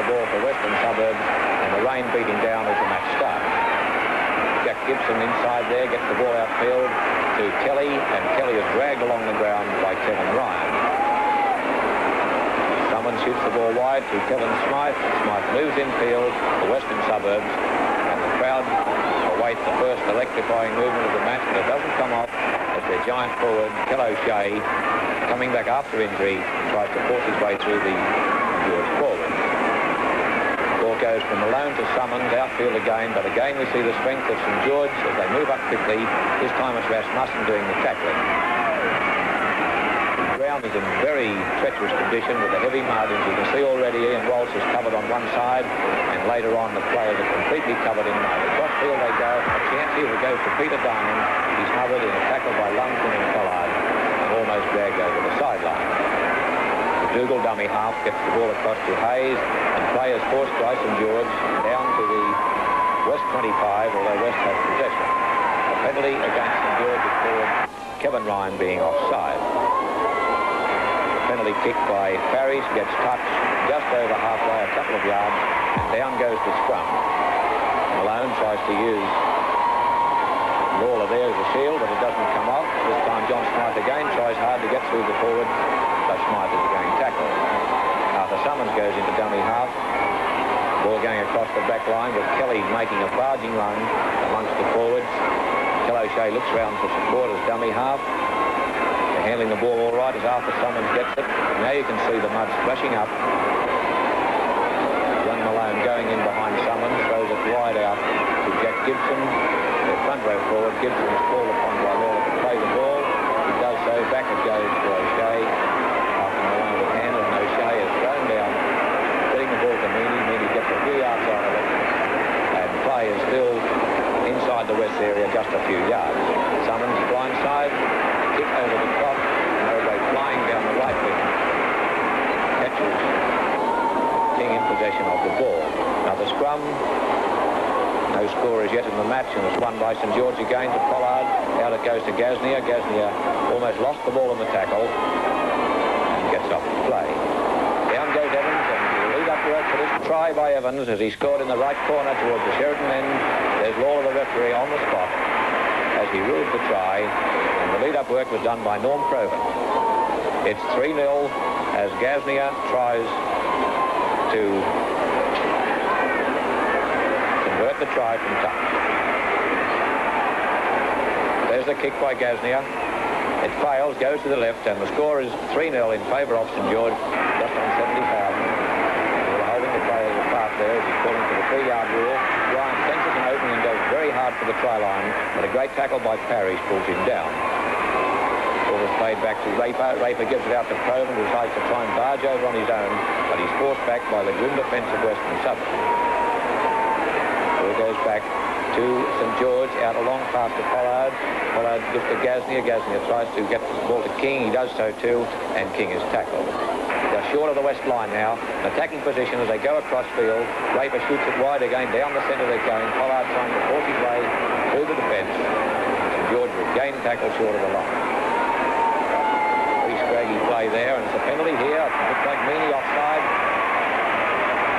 the ball for Western Suburbs, and the rain beating down as the match starts. Jack Gibson inside there gets the ball outfield to Kelly, and Kelly is dragged along the ground by Kevin Ryan. Someone shoots the ball wide to Kevin Smyth. Smyth moves infield to Western Suburbs, and the crowd await the first electrifying movement of the match, but it doesn't come off as their giant forward, Kel O'Shea, coming back after injury, tries to force his way through the George forward. Goes from Malone to Summons, outfield again, but again we see the strength of St George as they move up quickly. This time it's Rasmussen doing the tackling. The ground is in very treacherous condition with the heavy as you can see already Ian Walsh is covered on one side, and later on the players are completely covered in mud. Across field they go, a chance here it goes to Peter Diamond. He's smothered in a tackle by Langland and Pollard, and almost dragged over the sideline. Dougal dummy half gets the ball across to Hayes, and players force by St George down to the West 25, although West has possession. A penalty against St George is called Kevin Ryan being offside. The penalty kick by Parish gets touched just over halfway, a couple of yards, and down goes the scrum. Malone tries to use Lawler there as a shield, but it doesn't come off. This time John Smyth again tries hard to get through the forward, but Smyth is again tackled. Arthur Summons goes into dummy half. Ball going across the back line with Kelly making a barging run amongst the forwards. Kel O'Shea looks round for support as dummy half. They're handling the ball all right as Arthur Summons gets it. Now you can see the mud splashing up. Young Malone going in behind Summons, throws it wide out to Jack Gibson. Forward, Gibson is called upon by Lawler to play the ball. He does so, back it goes to O'Shea. After Malone with handle, and O'Shea is thrown down, getting the ball to Meaney. Meaney gets a few yards out of it. And play is still inside the west area, just a few yards. Summons blind side, kick over the top, and Mowbray flying down the right wing. Catches King in possession of the ball. Now the scrum, no score as yet in the match, and it's won by St George again to Pollard. Out it goes to Gasnier. Gasnier almost lost the ball in the tackle and gets off the play. Down goes Evans, and the lead-up work for this try by Evans as he scored in the right corner towards the Sheraton end. There's Lawler, the referee, on the spot as he ruled the try, and the lead-up work was done by Norm Provan. It's 3-0 as Gasnier tries to the try from touch. There's the kick by Gasnier. It fails, goes to the left, and the score is 3-0 in favour of St George, just on 70,000. We're holding the players apart there as he's calling for the three-yard rule. Ryan senses an opening and goes very hard for the try line, but a great tackle by Parish pulls him down. Ball is played back to Raper. Raper gives it out to Provan, who decides to try and barge over on his own, but he's forced back by the grim defence of Western Southern. Goes back to St George, out a long pass to Pollard. Pollard gives to Gasnier. Gasnier tries to get the ball to King. He does so too, and King is tackled. They're short of the west line now. An attacking position as they go across field. Raper shoots it wide again, down the centre they're going. Pollard trying to force his way through the defence. St George will gain tackle short of the line. Pretty scraggy play there, and it's a penalty here. It looks like Meaney offside.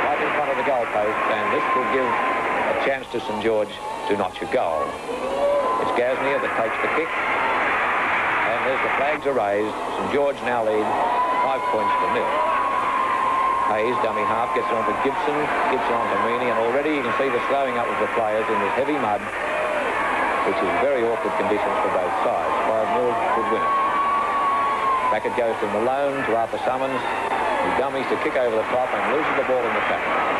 Right in front of the goalpost, and this will give chance to St George to notch a goal. It's Gasnier that takes the kick. And there's the flags are raised. St George now lead five points to nil. Hayes, dummy half, gets it on to Gibson. Gibson on to Meaney, and already you can see the slowing up of the players in this heavy mud, which is very awkward conditions for both sides. 5-0 would win it. Back it goes to Malone, to Arthur Summons. He dummies to kick over the top and loses the ball in the tackle.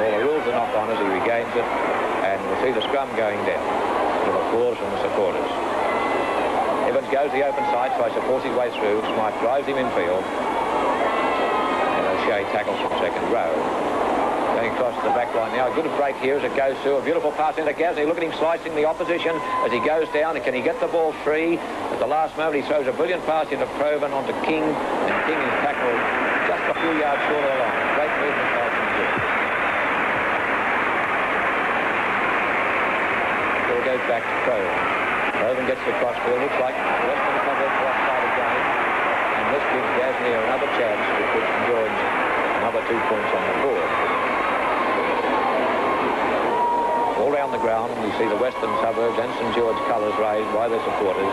Well, the rules are knocked on as he regains and we'll see the scrum going down with applause from the supporters. Evans goes the open side, tries to force his way through. Smyth drives him infield. And O'Shea tackles from second row. Going across the back line now. A good break here as it goes through. A beautiful pass into Gasnier. Look at him slicing the opposition as he goes down. And can he get the ball free? At the last moment, he throws a brilliant pass into Provan onto King. And King is tackled just a few yards short of the line. Great movement by St George. Ball goes back to Provan. Provan gets the crossfield. Looks like Western covered offside again. And this gives Gasnier another chance to put George two points on the board. All round the ground, you see the western suburbs and St George colours raised by their supporters.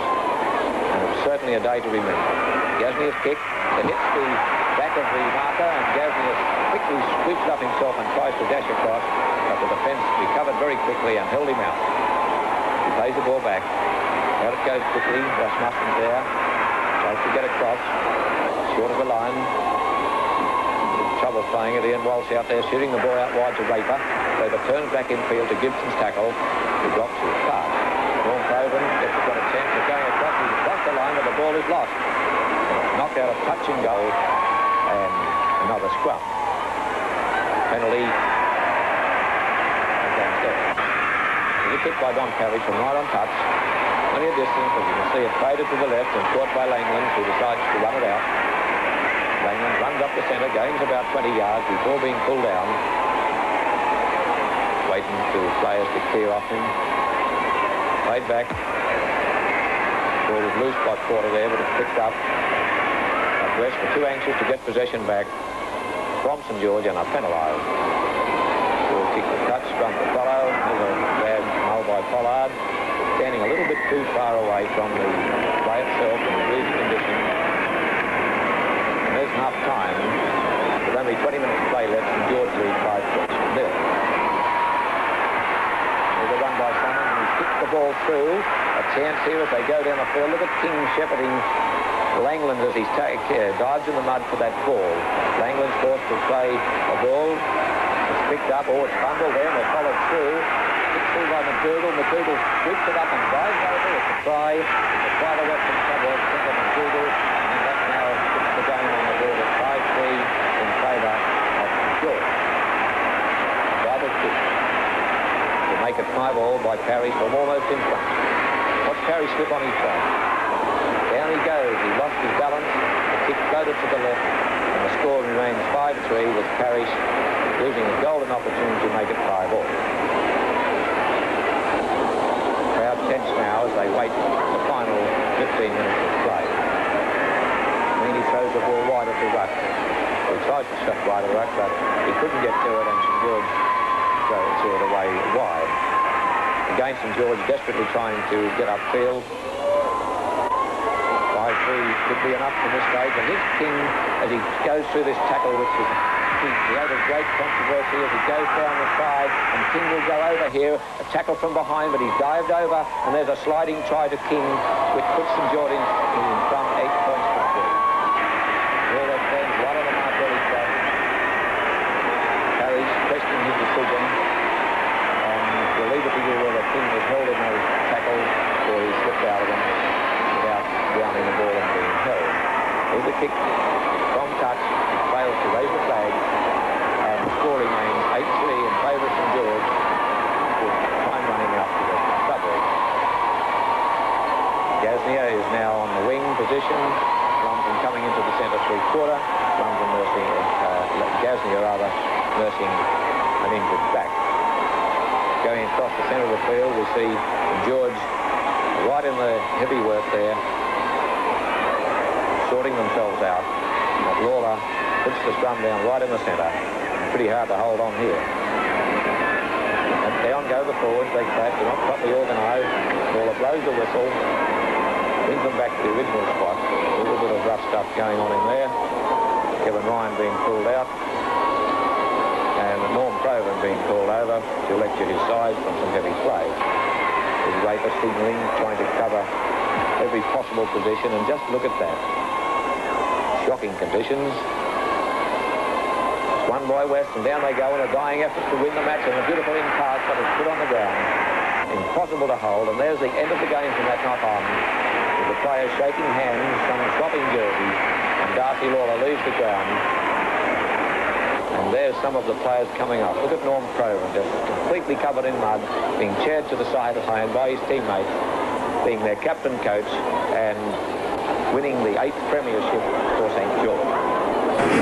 And it's certainly a day to remember. Gasnier's kick, it hits the back of the marker, and Gasnier quickly sweeps up himself and tries to dash across, but the defence recovered very quickly and held him out. Plays the ball back. Out it goes quickly. Rasmussen's there. Tries to get across. Short of the line. Trouble playing it. Ian Walsh out there shooting the ball out wide to Raper. Raper turns back infield to Gibson's tackle. He drops his pass. Norm Provan gets got a chance of going across. He's across the line, but the ball is lost. Knocked out of touch and goal. And another scrum. Penalty. A kick by Don Parish from right on touch. Plenty of distance, as you can see, it faded to the left and caught by Langland, who decides to run it out. Langland runs up the centre, gains about 20 yards before being pulled down. Waiting for players to clear off him. Played back. Ball was loose by quarter there, but it's picked up. West were too anxious to get possession back from St George and are penalised. Will kick the touch, scrum to follow. Pollard standing a little bit too far away from the play itself in the breathing condition. And there's enough time. With only 20 minutes play left, and George lead five points to nil. There's a run by and he kicks the ball through. A chance here as they go down the field. Look at King shepherding Langland as he uh, dives in the mud for that ball. Langland's forced to play a ball. It's picked up. Oh, it's fumbled there, and they followed through through by McDougall. McDougall sweeps it up and dives over. It's a try. The try the Western suburbs of McDougall. And that now puts the game on the board at 5-3 in favour of George. Double kick. To make it 5 all by Parry from almost in front. Watch Parry slip on his back. Down he goes. He lost his balance. The kick floated to the left. And the score remains 5-3 with Parish losing a golden opportunity to make it 5 all. tense now as they wait the final 15 minutes of play. Meaney throws the ruck. He tried to shut wide of the ruck, but he couldn't get to it, and St George throws it away wide. Again, St George desperately trying to get upfield. 5-3 could be enough from this stage, and this King, as he goes through this tackle, which is created great controversy as he goes down the side, and King will go over here, a tackle from behind, but he's dived over, and there's a sliding try to King, which puts St George in, in front eight points to three. All their friends, one of them are really close. Harry's questioning his decision, and we'll leave it to you whether King was held in those tackles, or he slipped out of them without grounding the ball and being held. Here's a kick from touch, fails to raise the flag, and the score remains 8-3 in favour of St George, with time running out to the suburbs. Gasnier is now on the wing position, Lumsden coming into the centre three-quarter, Lumsden nursing, uh, Gasnier rather, an injured back. Going across the centre of the field, we see George right in the heavy work there, sorting themselves out. But Lawler puts the scrum down right in the centre. Pretty hard to hold on here. And down go the forwards. They crash. They're not properly organised. Lawler blows the whistle. Brings them back to the original spot. A little bit of rough stuff going on in there. Kevin Ryan being pulled out. Norm being called over to lecture his side from some heavy play. His Raper signalling, trying to cover every possible position. And just look at that. Shocking conditions. One by West, and down they go in a dying effort to win the match, and a beautiful in pass, but it's put on the ground. Impossible to hold, and there's the end of the game from that knock on. With the players shaking hands, some swapping jerseys, and Darcy Lawler leaves the ground. There's some of the players coming up. Look at Norm Provan, just completely covered in mud, being chaired to the side of line by his teammates, being their captain coach, and winning the eighth premiership for St George.